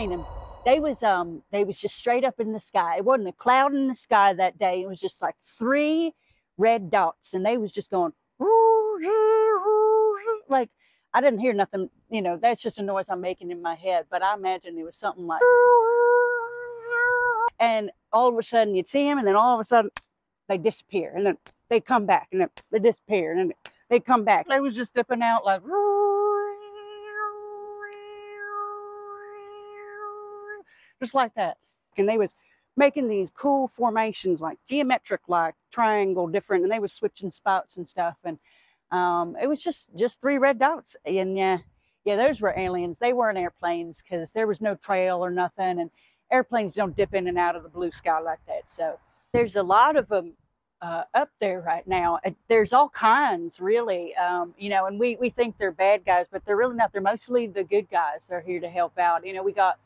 seen them. They was um they was just straight up in the sky. It wasn't a cloud in the sky that day. It was just like three red dots, and they was just going like I didn't hear nothing. You know, that's just a noise I'm making in my head. But I imagine it was something like, and all of a sudden you'd see them, and then all of a sudden they disappear, and then they come back, and then they disappear, and then they come back. They was just dipping out like. Just like that. And they was making these cool formations like geometric like triangle different and they was switching spots and stuff. And um, it was just just three red dots. And yeah yeah those were aliens. They weren't airplanes because there was no trail or nothing. And airplanes don't dip in and out of the blue sky like that. So there's a lot of them uh, up there right now. There's all kinds really. Um, you know and we we think they're bad guys but they're really not. They're mostly the good guys they're here to help out. You know we got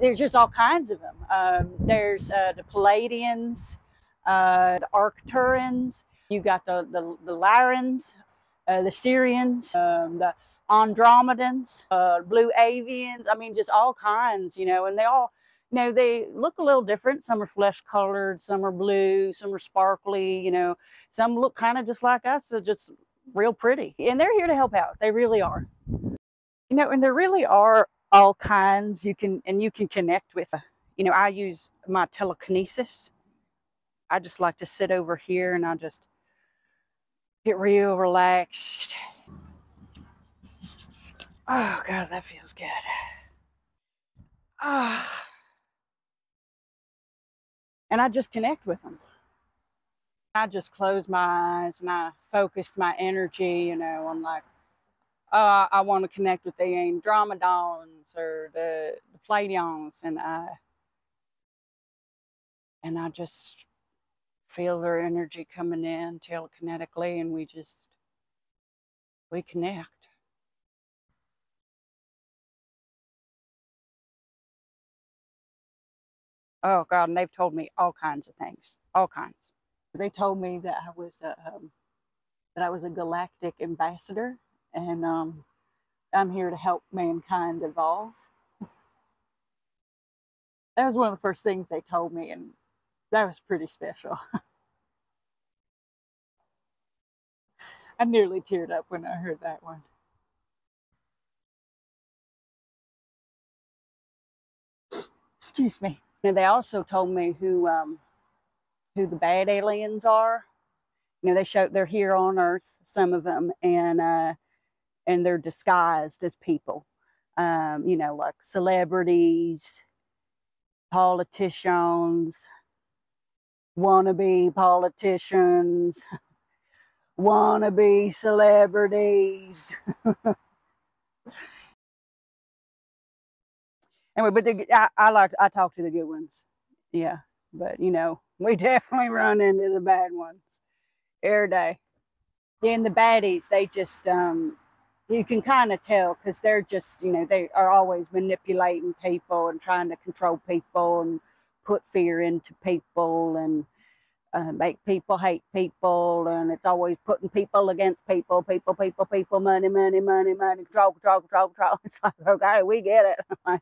there's just all kinds of them. Um, there's uh, the Pleiadians, uh, the Arcturians, you got the, the, the uh, the Sirians, um, the Andromedans, uh, Blue Avians. I mean, just all kinds, you know, and they all, you know, they look a little different. Some are flesh colored, some are blue, some are sparkly, you know, some look kind of just like us, so just real pretty. And they're here to help out. They really are. You know, and there really are all kinds. You can and you can connect with you know i use my telekinesis. I just like to sit over here and i just get real relaxed. Oh god that feels good. Ah. And i just connect with them i just close my eyes and i focus my energy you know on like uh, I want to connect with the Andromedans or the, the Pleiadians, and I and I just feel their energy coming in telekinetically, and we just we connect. Oh God, and they've told me all kinds of things, all kinds. They told me that I was a, um, that I was a galactic ambassador and um, I'm here to help mankind evolve. that was one of the first things they told me, and that was pretty special. I nearly teared up when I heard that one. Excuse me. And they also told me who um, who the bad aliens are. You know, they show they're here on Earth, some of them, and uh, and they're disguised as people. Um, you know, like celebrities, politicians, wannabe politicians, wannabe celebrities. anyway, but the, I, I like I talk to the good ones, yeah. But you know, we definitely run into the bad ones every day. Then the baddies, they just um, you can kind of tell because they're just, you know, they are always manipulating people and trying to control people and put fear into people and uh, make people hate people. And it's always putting people against people, people, people, people, money, money, money, money, control, control, control, control. It's like, okay, we get it. like,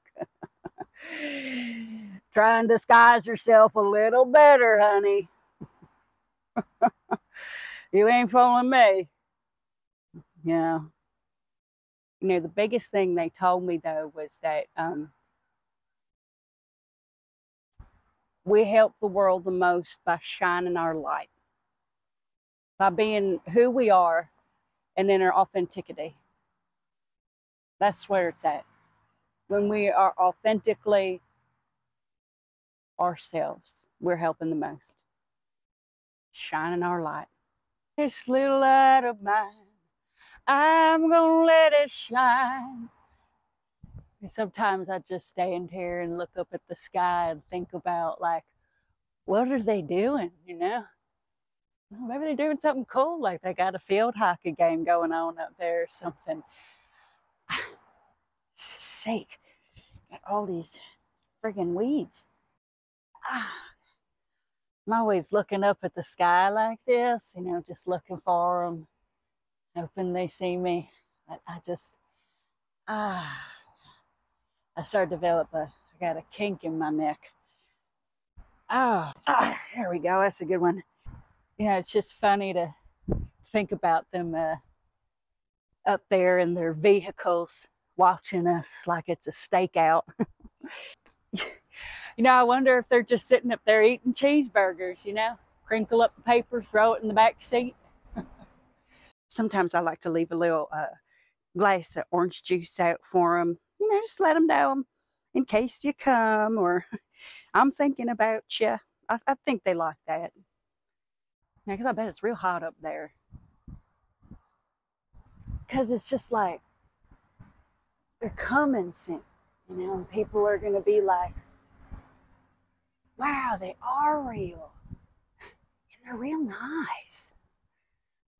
try and disguise yourself a little better, honey. you ain't fooling me. Yeah you know, the biggest thing they told me though was that um, we help the world the most by shining our light, by being who we are and in our authenticity. That's where it's at. When we are authentically ourselves, we're helping the most. Shining our light. This little light of mine I'm gonna let it shine. And sometimes I just stand here and look up at the sky and think about like, what are they doing? You know, oh, maybe they're doing something cool, like they got a field hockey game going on up there or something. Sake, got all these friggin' weeds. Ah. I'm always looking up at the sky like this, you know, just looking for them hoping they see me. I, just, ah, I started to develop a, I got a kink in my neck. Oh, ah, there we go. That's a good one. You know, it's just funny to think about them uh, up there in their vehicles watching us like it's a stakeout. you know, I wonder if they're just sitting up there eating cheeseburgers, you know, crinkle up the paper, throw it in the back seat. Sometimes I like to leave a little uh, glass of orange juice out for them. You know, just let them know in case you come or I'm thinking about you. I, I think they like that. Yeah, because I bet it's real hot up there. Because it's just like, they're coming soon, you know, and people are going to be like, wow, they are real. And they're real nice,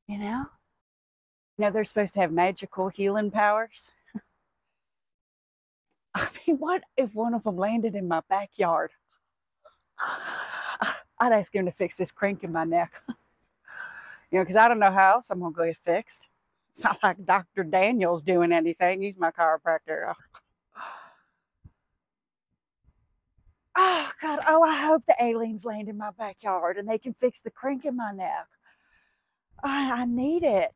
you know? Know, they're supposed to have magical healing powers. I mean, what if one of them landed in my backyard? I'd ask him to fix this crank in my neck. you know, because I don't know how else I'm going to get fixed. It's not like Dr. Daniel's doing anything. He's my chiropractor. Oh, God. Oh, I hope the aliens land in my backyard and they can fix the crank in my neck. I need it.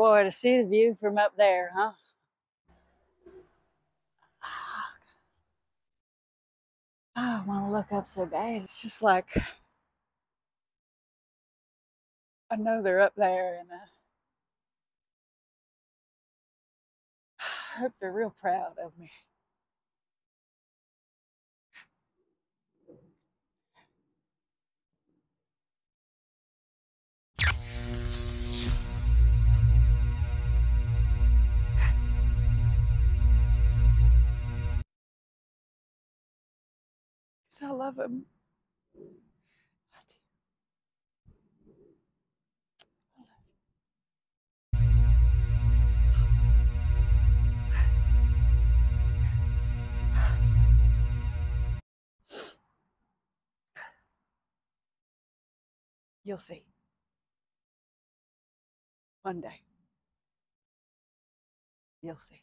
Boy, to see the view from up there, huh? Oh, I want to look up so bad. It's just like I know they're up there, and uh, I hope they're real proud of me. I love him. You'll see. One day. You'll see.